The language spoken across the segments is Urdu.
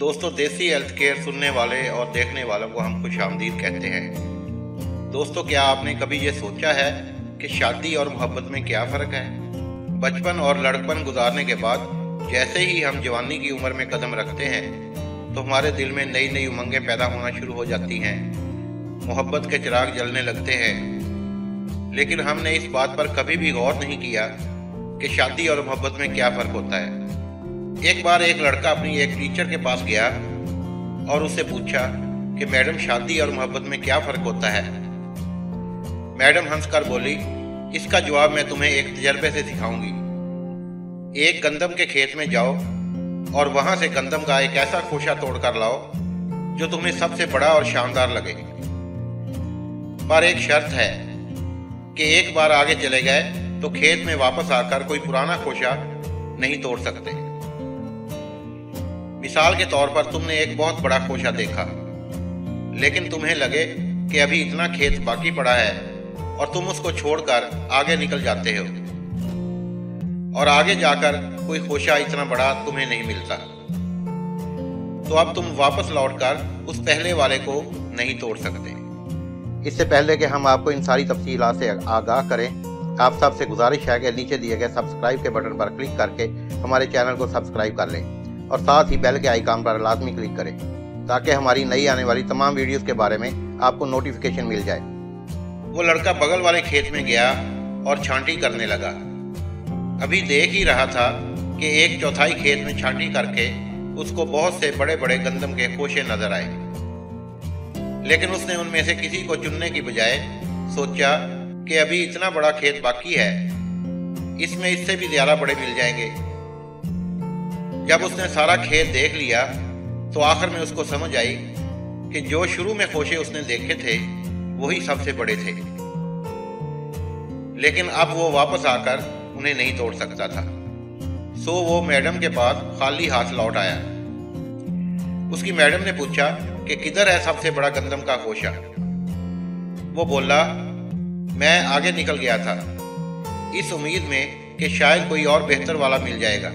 دوستو، دیسی ہیلتھ کیئر سننے والے اور دیکھنے والوں کو ہم خوش آمدید کہتے ہیں۔ دوستو، کیا آپ نے کبھی یہ سوچا ہے کہ شادی اور محبت میں کیا فرق ہے؟ بچپن اور لڑکپن گزارنے کے بعد جیسے ہی ہم جوانی کی عمر میں قدم رکھتے ہیں، تو ہمارے دل میں نئی نئی امنگیں پیدا ہونا شروع ہو جاتی ہیں۔ محبت کے چراغ جلنے لگتے ہیں۔ لیکن ہم نے اس بات پر کبھی بھی غور نہیں کیا کہ شادی اور محبت میں کیا فرق ہوتا ہے۔ ایک بار ایک لڑکا اپنی ایک ٹیچر کے پاس گیا اور اسے پوچھا کہ میڈم، شادی اور محبت میں کیا فرق ہوتا ہے؟ میڈم ہنس کر بولی، اس کا جواب میں تمہیں ایک تجربے سے سکھاؤں گی۔ ایک گندم کے کھیت میں جاؤ اور وہاں سے گندم کا ایک ایسا خوشہ توڑ کر لاؤ جو تمہیں سب سے بڑا اور شاندار لگے۔ پر ایک شرط ہے کہ ایک بار آگے چلے گئے تو کھیت میں واپس آ کر کوئی پرانا خوشہ نہیں توڑ سکتے۔ مثال کے طور پر تم نے ایک بہت بڑا خوشہ دیکھا۔ لیکن تمہیں لگے کہ ابھی اتنا کھیت باقی پڑا ہے اور تم اس کو چھوڑ کر آگے نکل جاتے ہو۔ اور آگے جا کر کوئی خوشہ اتنا بڑا تمہیں نہیں ملتا۔ تو اب تم واپس لوٹ کر اس پہلے والے کو نہیں توڑ سکتے۔ اس سے پہلے کہ ہم آپ کو ان ساری تفصیلات سے آگاہ کریں، آپ سب سے گزارش ہے کہ نیچے دیے گئے سبسکرائب کے بٹن پر کلک کر کے ہمارے چینل کو سبسکرائب کر لیں۔ اور ساتھ ہی بیل کے آئیکن پر لازمی کلک کریں تاکہ ہماری نئی آنے والی تمام ویڈیوز کے بارے میں آپ کو نوٹیفکیشن مل جائے۔ وہ لڑکا بغل والے کھیت میں گیا اور چھانٹی کرنے لگا۔ ابھی دیکھ ہی رہا تھا کہ ایک چوتھائی کھیت میں چھانٹی کر کے اس کو بہت سے بڑے بڑے گندم کے خوشے نظر آئے۔ لیکن اس نے ان میں سے کسی کو چننے کی بجائے سوچا کہ ابھی اتنا بڑا کھیت باقی ہے، اس میں اس سے بھی زیادہ بڑے مل جائیں گے۔ جب اس نے سارا کھیت دیکھ لیا تو آخر میں اس کو سمجھ آئی کہ جو شروع میں خوشے اس نے دیکھے تھے، وہی سب سے بڑے تھے۔ لیکن اب وہ واپس آ کر انہیں نہیں توڑ سکتا تھا۔ سو وہ میڈم کے پاس خالی ہاتھ لوٹ آیا۔ اس کی میڈم نے پوچھا کہ کدھر ہے سب سے بڑا گندم کا خوشہ؟ وہ بولا، میں آگے نکل گیا تھا۔ اس امید میں کہ شاید کوئی اور بہتر والا مل جائے گا۔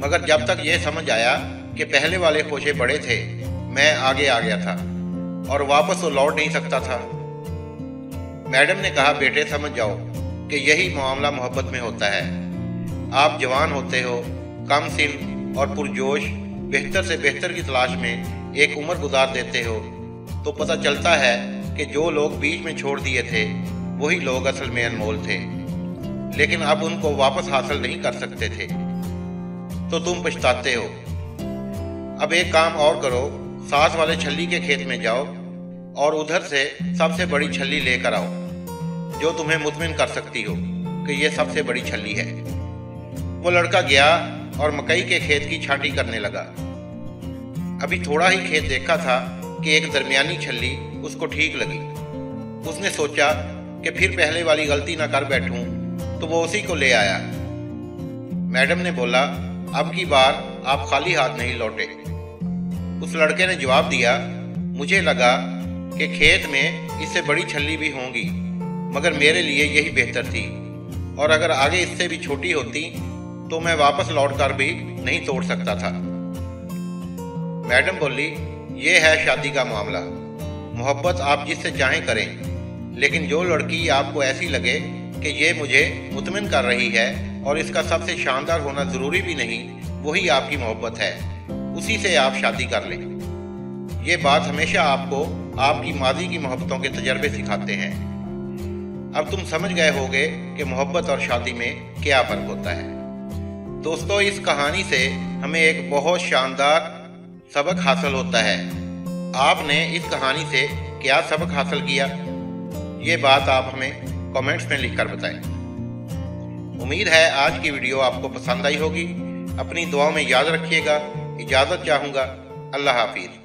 مگر جب تک یہ سمجھ آیا کہ پہلے والے خوشے بڑے تھے، میں آگے آ گیا تھا اور واپس وہ لوٹ نہیں سکتا تھا۔ میڈم نے کہا، بیٹے، سمجھ جاؤ کہ یہی معاملہ محبت میں ہوتا ہے۔ آپ جوان ہوتے ہو، کم سن اور پرجوش، بہتر سے بہتر کی تلاش میں ایک عمر گزار دیتے ہو، تو پتہ چلتا ہے کہ جو لوگ بیچ میں چھوڑ دیے تھے، وہی لوگ اصل میں انمول تھے۔ لیکن اب ان کو واپس حاصل نہیں کر سکتے تھے۔ تو تم پچھتاتے ہو۔ اب ایک کام اور کرو، ساس والے چھلی کے کھیت میں جاؤ اور ادھر سے سب سے بڑی چھلی لے کر آؤ، جو تمہیں مطمئن کر سکتی ہو کہ یہ سب سے بڑی چھلی ہے۔ وہ لڑکا گیا اور مکئی کے کھیت کی چھانٹی کرنے لگا۔ ابھی تھوڑا ہی کھیت دیکھا تھا کہ ایک درمیانی چھلی اس کو ٹھیک لگی۔ اس نے سوچا کہ پھر پہلے والی غلطی نہ کر بیٹھوں، تو وہ اسی کو لے آیا۔ میڈم نے بولا اب کی بار آپ خالی ہاتھ نہیں لوٹے۔ اس لڑکے نے جواب دیا، مجھے لگا کہ کھیت میں اس سے بڑی چھلی بھی ہوں گی، مگر میرے لیے یہی بہتر تھی۔ اور اگر آگے اس سے بھی چھوٹی ہوتی تو میں واپس لوٹ کر بھی نہیں توڑ سکتا تھا۔ میڈم بولی، یہ ہے شادی کا معاملہ۔ محبت آپ جس سے چاہیں کریں، لیکن جو لڑکی آپ کو ایسی لگے کہ یہ مجھے مطمئن کر رہی ہے اور اس کا سب سے شاندار ہونا ضروری بھی نہیں، وہی آپ کی محبت ہے۔ اسی سے آپ شادی کر لیں۔ یہ بات ہمیشہ آپ کو، آپ کی ماضی کی محبتوں کے تجربے سکھاتے ہیں۔ اب تم سمجھ گئے ہوگے کہ محبت اور شادی میں کیا فرق ہوتا ہے۔ دوستو، اس کہانی سے ہمیں ایک بہت شاندار سبق حاصل ہوتا ہے۔ آپ نے اس کہانی سے کیا سبق حاصل کیا؟ یہ بات آپ ہمیں کومنٹس میں لکھ کر بتائیں۔ امید ہے آج کی ویڈیو آپ کو پسند آئی ہوگی۔ اپنی دعاؤں میں یاد رکھیے گا۔ اجازت چاہوں گا۔ اللہ حافظ۔